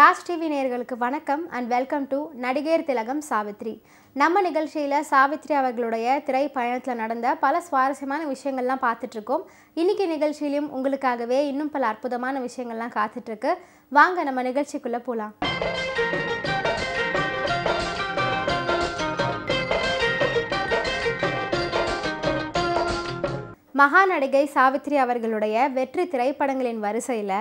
Raj TV நேயர்களுக்கு வணக்கம் and welcome to நடிகர் திலகம் சாவித்ரி. நம்ம நிகழ்ச்சியில் சாவித்ரி அவர்களுடைய திரைப்பயணத்தில் நடந்த பல சுவாரஸ்யமான விஷயங்கள்லாம் பார்த்துட்ருக்கோம். இன்னைக்கு நிகழ்ச்சியிலையும் உங்களுக்காகவே இன்னும் பல அற்புதமான விஷயங்கள்லாம் காத்துட்ருக்கு. வாங்க நம்ம நிகழ்ச்சிக்குள்ளே போகலாம் மகாநடிகை சாவித்ரி அவர்களுடைய வெற்றி திரைப்படங்களின் வரிசையில்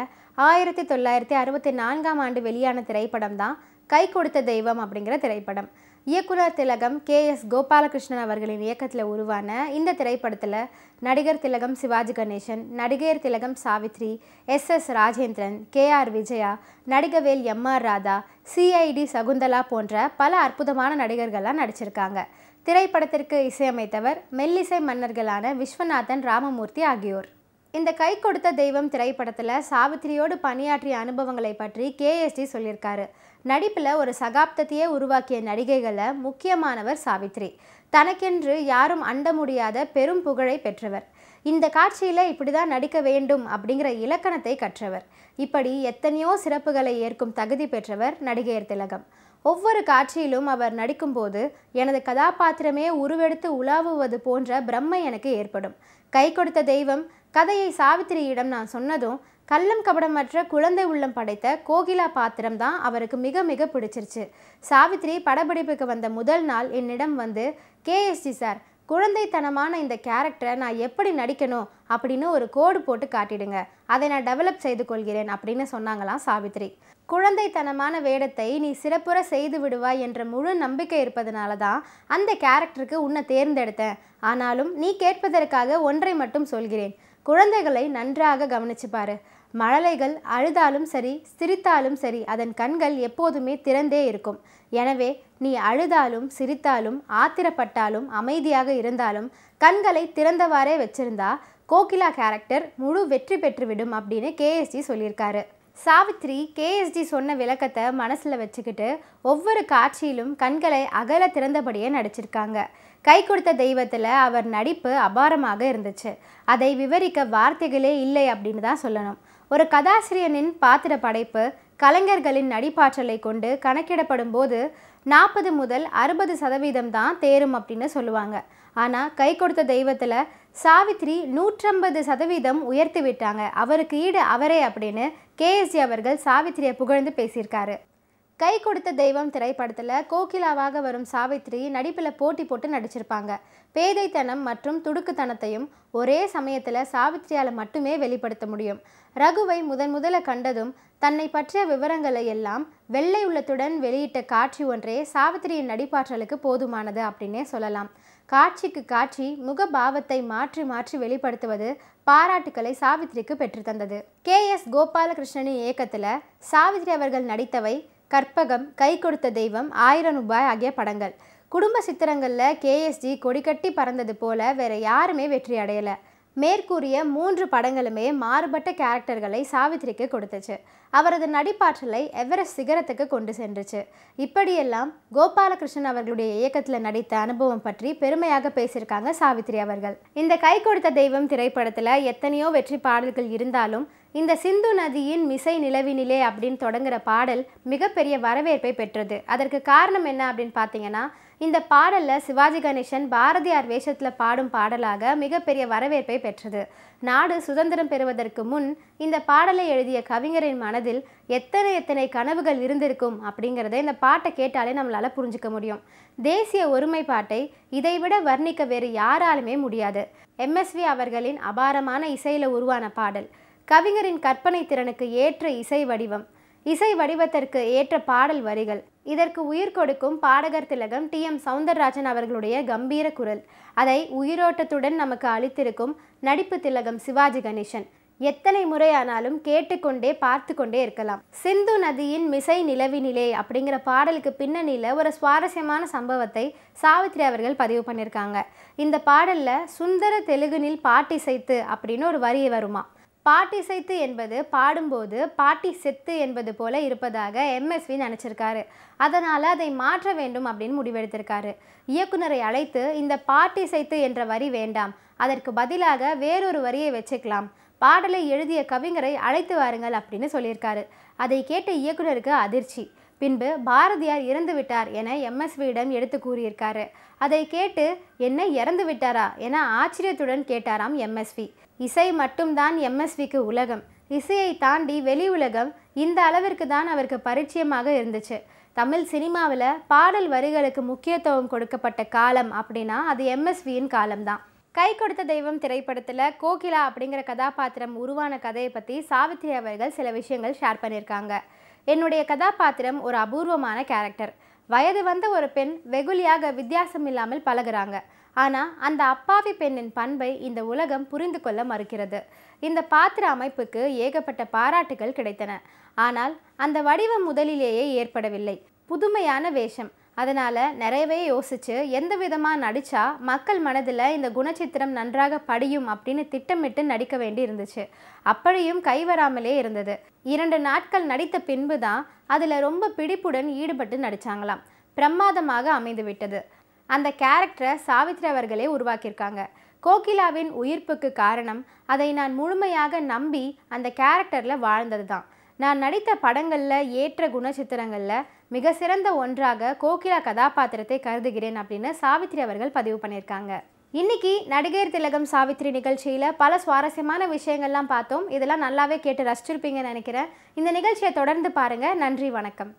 ஆயிரத்தி தொள்ளாயிரத்தி அறுபத்தி நான்காம் ஆண்டு வெளியான திரைப்படம் தான் கை கொடுத்த தெய்வம் அப்படிங்கிற திரைப்படம். இயக்குனர் திலகம் கே. எஸ். கோபாலகிருஷ்ணன் அவர்களின் இயக்கத்தில் உருவான இந்த திரைப்படத்தில் நடிகர் திலகம் சிவாஜி கணேசன் நடிகர் திலகம் Savitri S. S. Rajendran K. R. Vijaya Nadigavel M. R. Radha CID Sakunthala போன்ற பல அற்புதமான நடிகர்கள்லாம் நடிச்சிருக்காங்க. திரைப்படத்திற்கு இசையமைத்தவர் மெல்லிசை மன்னர்களான விஸ்வநாதன் ராமமூர்த்தி ஆகியோர். இந்த கை கொடுத்த தெய்வம் திரைப்படத்தில் சாவித்திரியோடு பணியாற்றிய அனுபவங்களை பற்றி கேஎஸ்டி சொல்லியிருக்காரு. நடிப்பில் ஒரு சகாப்தத்தையே உருவாக்கிய நடிகைகளில் முக்கியமானவர் சாவித்ரி தனக்கென்று யாரும் அண்ட முடியாத பெரும் புகழை பெற்றவர். இந்த காட்சியில் இப்படி தான் நடிக்க வேண்டும் அப்படிங்கிற இலக்கணத்தை கற்றவர். இப்படி எத்தனையோ சிறப்புகளை ஏற்கும் தகுதி பெற்றவர் நடிகையர் திலகம். ஒவ்வொரு காட்சியிலும் அவர் நடிக்கும்போது எனது கதாபாத்திரமே உருவெடுத்து உலாவுவது போன்ற பிரம்மை எனக்கு ஏற்படும். கை கொடுத்த தெய்வம் கதையை சாவித்திரியிடம் நான் சொன்னதும் கள்ளம் கபடமற்ற குழந்தை உள்ளம் படைத்த கோகிலா பாத்திரம் தான் அவருக்கு மிக மிக பிடிச்சிருச்சு. சாவித்ரி படப்பிடிப்புக்கு வந்த முதல் நாள் என்னிடம் வந்து கேஎஸ்டி சார் குழந்தைத்தனமான இந்த கேரக்டரை நான் எப்படி நடிக்கணும் அப்படின்னு ஒரு கோடு போட்டு காட்டிடுங்க. அதை நான் டெவலப் செய்து கொள்கிறேன் அப்படின்னு சொன்னாங்களாம் சாவித்ரி குழந்தைத்தனமான வேடத்தை நீ சிறப்புற செய்து விடுவாய் என்ற முழு நம்பிக்கை இருப்பதனால தான் அந்த கேரக்டருக்கு உன்னை தேர்ந்தெடுத்தேன். ஆனாலும் நீ கேட்பதற்காக ஒன்றை மட்டும் சொல்கிறேன். குழந்தைகளை நன்றாக கவனிச்சுப்பாரு மழலைகள் அழுதாலும் சரி சிரித்தாலும் சரி அதன் கண்கள் எப்போதுமே திறந்தே இருக்கும். எனவே நீ அழுதாலும் சிரித்தாலும் ஆத்திரப்பட்டாலும் அமைதியாக இருந்தாலும் கண்களை திறந்தவாறே வச்சிருந்தா கோகிலா கேரக்டர் முழு வெற்றி பெற்றுவிடும் அப்படின்னு கேஎஸ்டி சொல்லியிருக்காரு. சாவித்ரி கேஎஸ்டி சொன்ன விளக்கத்தை மனசில் வச்சுக்கிட்டு ஒவ்வொரு காட்சியிலும் கண்களை அகல திறந்தபடியே நடிச்சிருக்காங்க. கை கொடுத்த தெய்வத்தில் அவர் நடிப்பு அபாரமாக இருந்துச்சு. அதை விவரிக்க வார்த்தைகளே இல்லை அப்படின்னு தான் சொல்லணும். ஒரு கதாசிரியனின் பாத்திர படைப்பு கலைஞர்களின் நடிப்பாற்றலை கொண்டு கணக்கிடப்படும் போது நாற்பது முதல் அறுபது சதவீதம் தான் தேரும் அப்படின்னு சொல்லுவாங்க. ஆனால் கை கொடுத்த தெய்வத்தில் சாவித்ரி நூற்றம்பது சதவீதம் உயர்த்தி விட்டாங்க. அவருக்கு ஈடு அவரே அப்படின்னு கேஎஸ்ஜி அவர்கள் சாவித்ரியை புகழ்ந்து பேசியிருக்காரு. கை கொடுத்த தெய்வம் திரைப்படத்தில் கோகிலாவாக வரும் சாவித்ரி நடிப்பில் போட்டி போட்டு நடிச்சிருப்பாங்க. பேதைத்தனம் மற்றும் துடுக்குத்தனத்தையும் ஒரே சமயத்தில் சாவித்ரியால் மட்டுமே வெளிப்படுத்த முடியும். ரகுவை முதன் முதல கண்டதும் தன்னை பற்றிய விவரங்களை எல்லாம் வெள்ளை உள்ளத்துடன் வெளியிட்ட காட்சி ஒன்றே சாவித்திரியின் நடிப்பாற்றலுக்கு போதுமானது அப்படின்னே சொல்லலாம். காட்சிக்கு காட்சி முகபாவத்தை மாற்றி மாற்றி வெளிப்படுத்துவது பாராட்டுக்களை சாவித்ரிக்கு பெற்றுத்தந்தது. கே எஸ் கோபாலகிருஷ்ணனின் இயக்கத்தில் சாவித்ரி அவர்கள் நடித்தவை கற்பகம் கை கொடுத்த தெய்வம் ஆயிரம் ரூபாய் ஆகிய படங்கள். குடும்ப சித்திரங்களில் கேஎஸ்ஜி கொடிக்கட்டி பறந்தது போல வேற யாருமே வெற்றி அடையலை. மேற்கூறிய மூன்று படங்களுமே மாறுபட்ட கேரக்டர்களை சாவித்திரிக்கு கொடுத்துச்சு. அவரது நடிப்பாற்றலை எவரெஸ்ட் சிகரத்துக்கு கொண்டு சென்றுச்சு. இப்படியெல்லாம் கோபாலகிருஷ்ணன் அவர்களுடைய இயக்கத்தில் நடித்த அனுபவம் பற்றி பெருமையாக பேசியிருக்காங்க சாவித்திரி அவர்கள். இந்த கை கொடுத்த தெய்வம் திரைப்படத்தில் எத்தனையோ வெற்றி பாடல்கள் இருந்தாலும் இந்த சிந்து நதியின் மிசை நிலவினிலே அப்படின்னு தொடங்குற பாடல் மிகப்பெரிய வரவேற்பை பெற்றது. அதற்கு காரணம் என்ன அப்படின்னு பார்த்தீங்கன்னா இந்த பாடலில் சிவாஜி கணேசன் பாரதியார் வேஷத்தில் பாடும் பாடலாக மிகப்பெரிய வரவேற்பை பெற்றது. நாடு சுதந்திரம் பெறுவதற்கு முன் இந்த பாடலை எழுதிய கவிஞரின் மனதில் எத்தனை எத்தனை கனவுகள் இருந்திருக்கும் அப்படிங்கிறத இந்த பாட்டை கேட்டாலே நம்மளால் புரிஞ்சுக்க முடியும். தேசிய ஒருமைப்பாட்டை இதைவிட வர்ணிக்க வேறு யாராலுமே முடியாது. எம்எஸ்வி அவர்களின் அபாரமான இசையில் உருவான பாடல். கவிஞரின் கற்பனை திறனுக்கு ஏற்ற இசை வடிவம். இசை வடிவத்திற்கு ஏற்ற பாடல் வரிகள். இதற்கு உயிர் கொடுக்கும் பாடகர் திலகம் டி. எம். சவுந்தரராஜன் அவர்களுடைய கம்பீர குரல். அதை உயிரோட்டத்துடன் நமக்கு அளித்திருக்கும் நடிப்பு திலகம் சிவாஜி கணேசன். எத்தனை முறையானாலும் கேட்டுக்கொண்டே பார்த்து கொண்டே இருக்கலாம். சிந்து நதியின் மிசை நிலவினிலே அப்படிங்கிற பாடலுக்கு பின்னணியில் ஒரு சுவாரஸ்யமான சம்பவத்தை சாவித்ரி அவர்கள் பதிவு பண்ணியிருக்காங்க. இந்த பாடலில் சுந்தர தெலுங்குனில் பாட்டிசைத்து அப்படின்னு ஒரு வரி வருமா? பாட்டிசைத்து என்பது பாடும்போது பாட்டி செத்து என்பது போல இருப்பதாக எம்எஸ்வி நினச்சிருக்காரு. அதனால் அதை மாற்ற வேண்டும் அப்படின்னு முடிவெடுத்திருக்காரு. இயக்குனரை அழைத்து இந்த பாட்டிசைத்து என்ற வரி வேண்டாம். அதற்கு பதிலாக வேறொரு வரியை வச்சுக்கலாம். பாடலை எழுதிய கவிஞரை அழைத்து வாருங்கள் அப்படின்னு சொல்லியிருக்காரு. அதை கேட்ட இயக்குனருக்கு அதிர்ச்சி. பின்பு பாரதியார் இறந்து விட்டார் என எம்எஸ்வியிடம் எடுத்து கூறியிருக்காரு. அதை கேட்டு என்ன இறந்து விட்டாரா என ஆச்சரியத்துடன் கேட்டாராம் எம்எஸ்வி இசை மட்டும்தான் எம்எஸ்விக்கு உலகம். இசையை தாண்டி வெளி உலகம் இந்த அளவிற்கு தான் அவருக்கு பரிச்சயமாக இருந்துச்சு. தமிழ் சினிமாவில் பாடல் வரிகளுக்கு முக்கியத்துவம் கொடுக்கப்பட்ட காலம் அப்படின்னா அது எம்எஸ்வியின் காலம்தான் கை கொடுத்த தெய்வம் திரைப்படத்தில் கோகிலா அப்படிங்கிற கதாபாத்திரம் உருவான கதையை பற்றி சாவித்ரி அவர்கள் சில விஷயங்கள் ஷேர் பண்ணியிருக்காங்க. என்னுடைய கதாபாத்திரம் ஒரு அபூர்வமான கேரக்டர் வயது வந்த ஒரு பெண் வெகுளியாக வித்தியாசம் இல்லாமல் பழகுறாங்க. ஆனால் அந்த அப்பாவி பெண்ணின் பண்பை இந்த உலகம் புரிந்து கொள்ள மறுக்கிறது. இந்த பாத்திர அமைப்புக்கு ஏகப்பட்ட பாராட்டுகள் கிடைத்தன. ஆனால் அந்த வடிவம் முதலிலேயே ஏற்படவில்லை. புதுமையான வேஷம். அதனால் நிறையவே யோசிச்சு எந்த விதமாக நடித்தா மக்கள் மனதில் இந்த குணச்சித்திரம் நன்றாக படியும் அப்படின்னு திட்டமிட்டு நடிக்க வேண்டி இருந்துச்சு. அப்படியும் கைவராமலே இருந்தது. இரண்டு நாட்கள் நடித்த பின்பு தான் அதில் ரொம்ப பிடிப்புடன் ஈடுபட்டு நடித்தாங்களாம் பிரமாதமாக அமைந்து விட்டது. அந்த கேரக்டரை சாவித்ரி அவர்களே உருவாக்கியிருக்காங்க. கோகிலாவின் உயிர்ப்புக்கு காரணம் அதை நான் முழுமையாக நம்பி அந்த கேரக்டரில் வாழ்ந்தது தான் நான் நடித்த படங்களில் ஏற்ற குணச்சித்திரங்களில் மிக சிறந்த ஒன்றாக கோகிலா கதாபாத்திரத்தை கருதுகிறேன் அப்படின்னு சாவித்ரி அவர்கள் பதிவு பண்ணியிருக்காங்க. இன்னைக்கு நடிகர் திலகம் சாவித்ரி நிகழ்ச்சியில் பல சுவாரஸ்யமான விஷயங்கள்லாம் பார்த்தோம். இதெல்லாம் நல்லாவே கேட்டு ரசிச்சிருப்பீங்கன்னு நினைக்கிறேன். இந்த நிகழ்ச்சியை தொடர்ந்து பாருங்கள் நன்றி வணக்கம்.